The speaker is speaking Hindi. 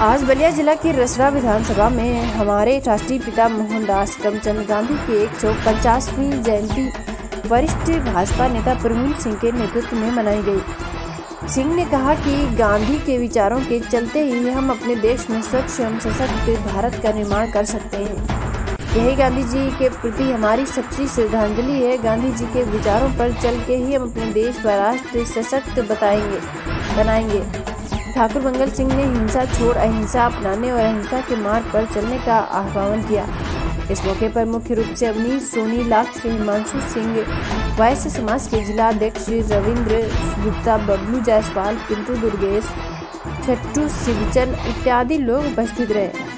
आज बलिया जिला की रसड़ा विधानसभा में हमारे राष्ट्रीय पिता मोहनदास करमचंद गांधी की एक सौ पचासवीं जयंती वरिष्ठ भाजपा नेता प्रमोद सिंह के नेतृत्व में मनाई गई। सिंह ने कहा कि गांधी के विचारों के चलते ही हम अपने देश में स्वच्छ एवं सशक्त भारत का निर्माण कर सकते हैं। यही गांधी जी के प्रति हमारी सच्ची श्रद्धांजलि है। गांधी जी के विचारों पर चल के ही हम अपने देश व राष्ट्र सशक्त बताएँगे, बनाएँगे। ठाकुर मंगल सिंह ने हिंसा छोड़, अहिंसा अपनाने और अहिंसा के मार्ग पर चलने का आह्वान किया। इस मौके पर मुख्य रूप से अवनीश, सोनी लाख श्री हिमांशु सिंह वायस समाज के जिला अध्यक्ष श्री रविन्द्र गुप्ता, बबलू जायसवाल, पिंटू दुर्गेश, छट्टू शिवचंद इत्यादि लोग उपस्थित रहे।